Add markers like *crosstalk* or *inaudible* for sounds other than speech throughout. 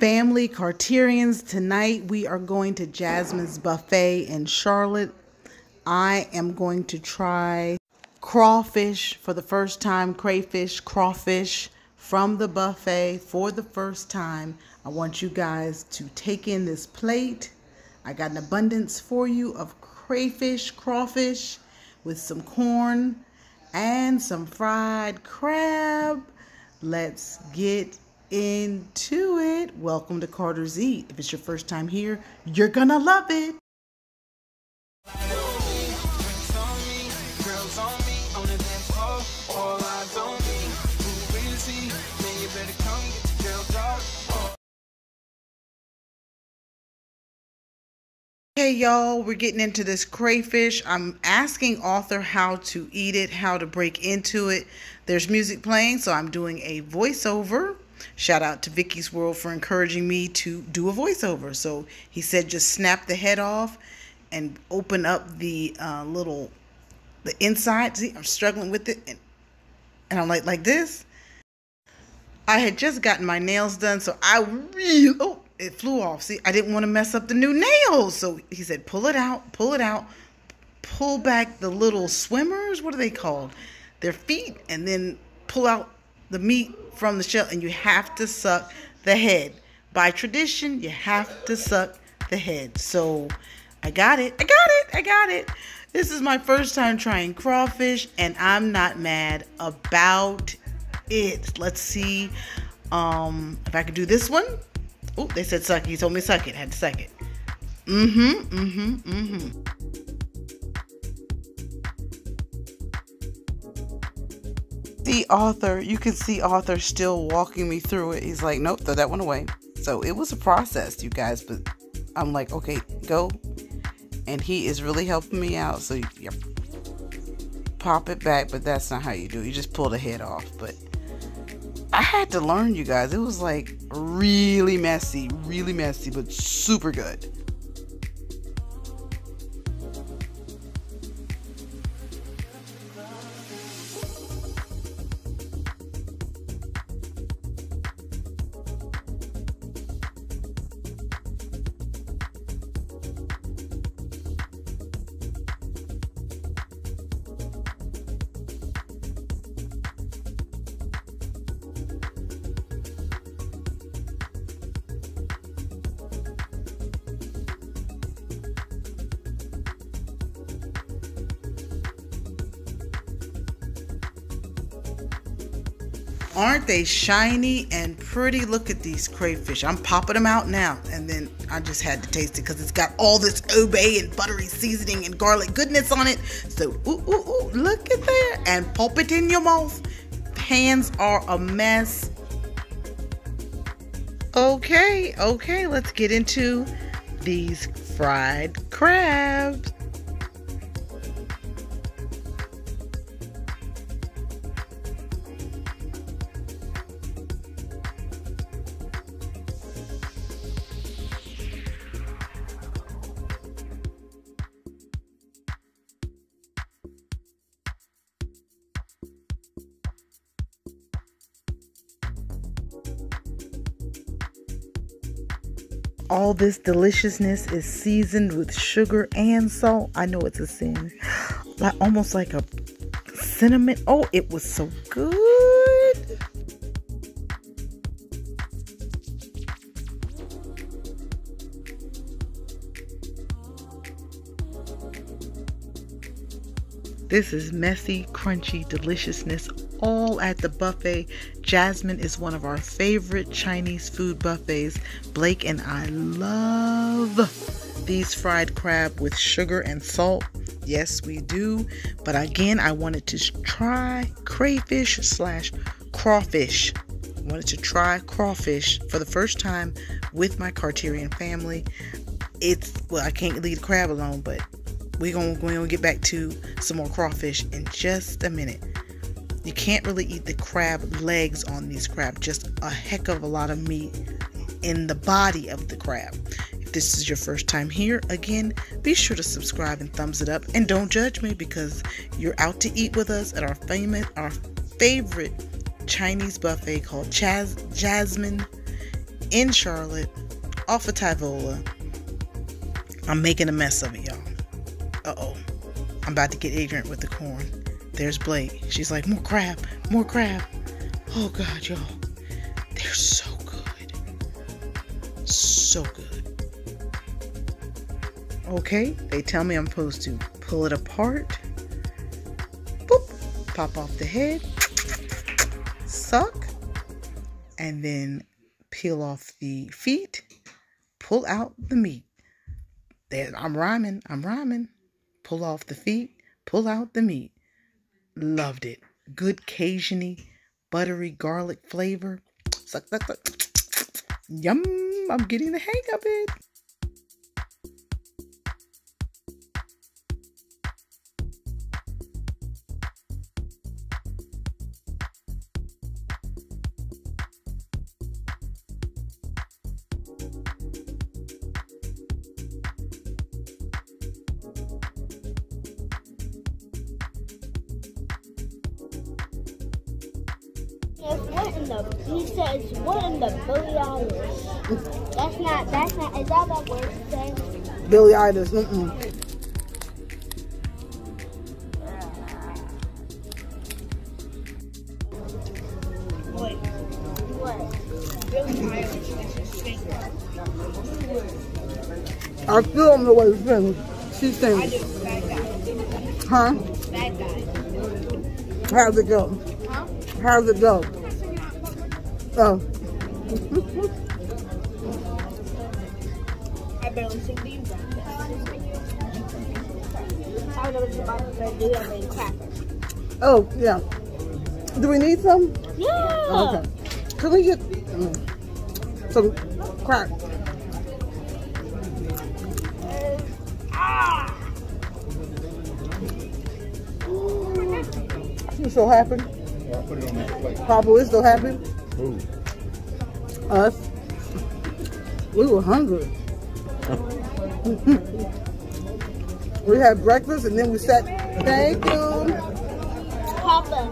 Family Carterians, tonight we are going to Jasmine's Buffet in Charlotte. I am going to try crawfish for the first time, crayfish, crawfish from the buffet for the first time. I want you guys to take in this plate. I got an abundance for you of crayfish, crawfish with some corn and some fried crab. Let's get into it. Welcome to Carter's Eat. If it's your first time here, you're gonna love it. Hey y'all, we're getting into this crayfish. I'm asking Arthur how to eat it, how to break into it. There's music playing, so I'm doing a voiceover. Shout out to Vicky's World for encouraging me to do a voiceover. So he said just snap the head off and open up the uh, little the inside. See, I'm struggling with it, and, and I'm like like this. I had just gotten my nails done, so I really oh it flew off. See, I didn't want to mess up the new nails, so he said pull it out, pull it out, pull back the little swimmers. What are they called? Their feet, and then pull out the meat from the shell and you have to suck the head. By tradition, you have to suck the head. So I got it. I got it. I got it. This is my first time trying crawfish and I'm not mad about it. Let's see um, if I can do this one. Oh, they said suck. He told me suck it. I had to suck it. Mm-hmm. Mm-hmm. Mm-hmm. See Arthur, you can see Arthur still walking me through it. He's like, nope, throw that one away. So it was a process, you guys, but I'm like, okay, go. And he is really helping me out. So you pop it back, but that's not how you do it. You just pull the head off. But I had to learn, you guys. It was like really messy, really messy, but super good. Aren't they shiny and pretty? Look at these crayfish. I'm popping them out now. And then I just had to taste it because it's got all this Old Bay and buttery seasoning and garlic goodness on it. So, ooh, ooh, ooh, look at that. And pop it in your mouth. Hands are a mess. Okay, okay, let's get into these fried crabs. All this deliciousness is seasoned with sugar and salt. I know it's a sin. Like almost like a cinnamon. Oh, it was so good. This is messy, crunchy deliciousness all at the buffet. Jasmine is one of our favorite Chinese food buffets. Blake and I love these fried crab with sugar and salt. Yes, we do. But again, I wanted to try crayfish slash crawfish. I wanted to try crawfish for the first time with my Carterian family. It's well, I can't leave the crab alone, but we're gonna, we're gonna get back to some more crawfish in just a minute. You can't really eat the crab legs on these crab, just a heck of a lot of meat in the body of the crab. If this is your first time here, again, be sure to subscribe and thumbs it up. And don't judge me because you're out to eat with us at our famous, our favorite Chinese buffet called Chaz, Jasmine in Charlotte off of Tyvola. I'm making a mess of it, y'all. Uh oh. I'm about to get ignorant with the corn. There's Blake. She's like, more crab, more crab. Oh God, y'all. They're so good. So good. Okay, they tell me I'm supposed to pull it apart. Boop. Pop off the head. Suck. And then peel off the feet. Pull out the meat. I'm rhyming. I'm rhyming. Pull off the feet. Pull out the meat. Loved it. Good Cajuny, buttery garlic flavor. Suck, suck, suck. Yum. I'm getting the hang of it. What in the? He says, what in the Billie Eilish? That's not. That's not. Is that that word to say? Billie Eilish. Mm-mm. Wait. What? Billie Eilish is a singer. I still don't know what it's saying. She's I saying, do. Bad guy. huh? Bad guy. How's it go? Huh? How's it go? Oh, I barely sing to you. I know what you're about to say. Do that in crackers. oh, yeah. Do we need some? Yeah. Okay. Can we get mm, some crack? Ah. You so happy? I'll put it on that plate. Papa is so happy? Ooh. Us? We were hungry. *laughs* we had breakfast and then we sat. Thank you. Papa,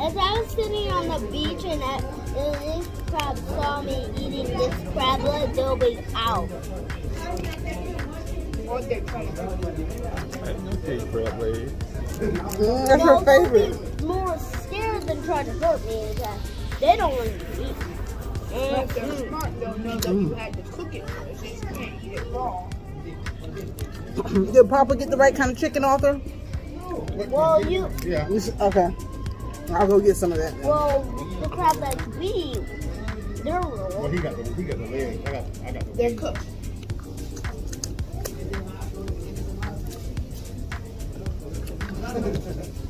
as I was sitting on the beach and, I, and this crab saw me eating this crablet, they'll be out. Or they're trying Okay, crab legs. Mm, that's her favorite. Be more scared than trying to hurt me because they don't want to eat. But they're Mm. smart, they'll know that you had to cook it first, since you can't eat it raw. *coughs* Did Papa get the right kind of chicken, Arthur? Well, you, Yeah. You s- Okay. I'll go get some of that. well, the crablets we, they're Well, little. he got the he got the legs. I got I got the They're cooked. *laughs*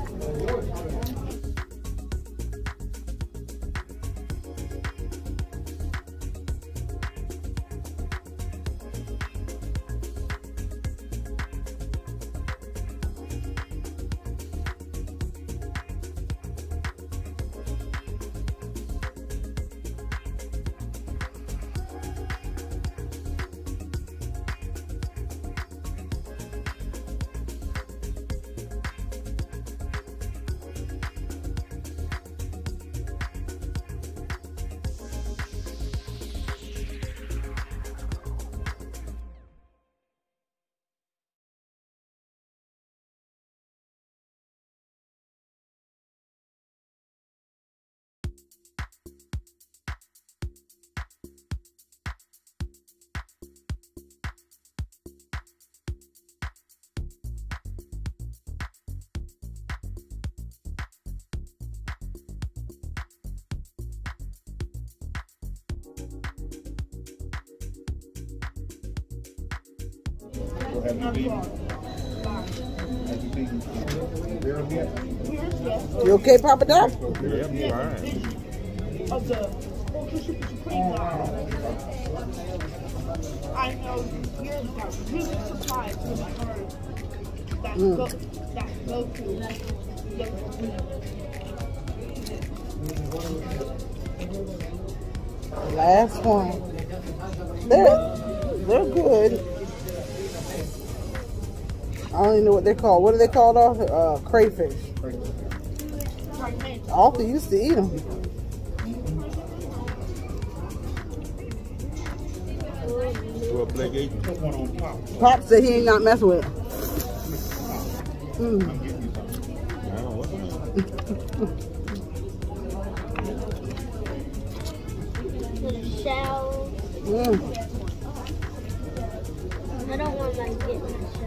So have you I'm have you eaten yet? You okay, Papa Doc? Yeah, bears, I'm fine. Of the ultra super supreme line. I know yours got really surprised when I heard that go that Goku Last one. They're they're good. I don't even know what they're called. What are they called? Uh, crayfish. fragmented. Arthur used to eat them. Well, Blake Aiken. put one on top. Pop said he ain't not messing with it. Mm. I'm getting you some. I don't know what The shell. Mm. I don't want get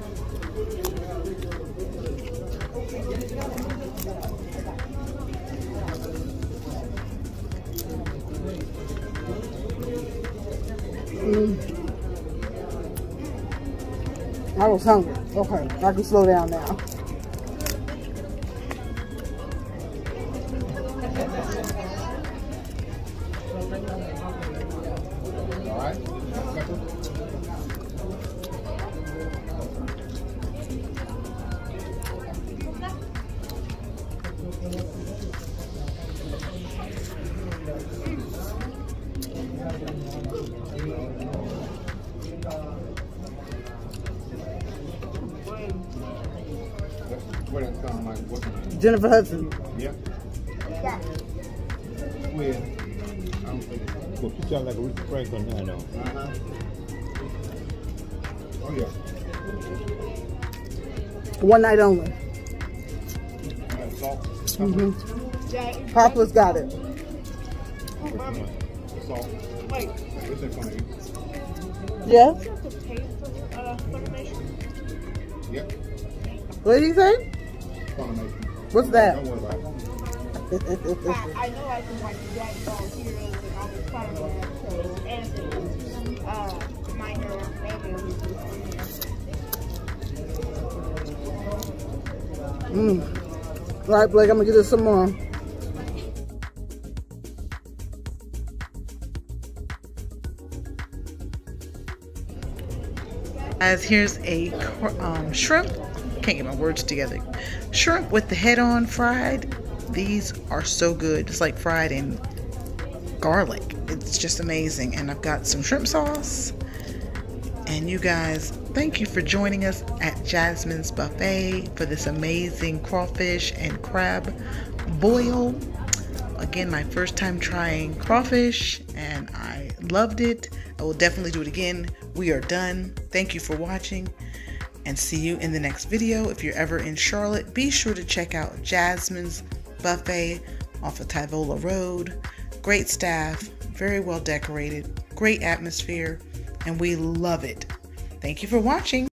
Mm. shell. I was hungry. Okay, I can slow down now. All right? That's what it like. What's her name? Jennifer Hudson. Yeah. Yeah. Squid. I don't think it's. Well, she sound like Aretha Franklin now, though. Uh-huh. Oh, yeah. One night only. Got salt. hmm That is Papa's got it. Salt. Wait, It's in front of you. Yeah. you have to pay for uh, Funimation? Yep. What did he say? Funimation. What's that? Don't worry about it. I, I know I can watch Dragon Ball Heroes and all the Spider-Man episodes and uh, My Hero Academia. Mm. All right, Blake, I'm gonna get us some more. Guys, here's a um, shrimp. Can't get my words together. Shrimp with the head on fried. These are so good. It's like fried in garlic. It's just amazing. And I've got some shrimp sauce. And you guys, thank you for joining us at Jasmine's Buffet for this amazing crawfish and crab boil. Again, my first time trying crawfish and I loved it. I will definitely do it again. We are done. Thank you for watching and see you in the next video. If you're ever in Charlotte, be sure to check out Jasmine's Buffet off of Tyvola Road. Great staff, very well decorated, great atmosphere, and we love it. Thank you for watching.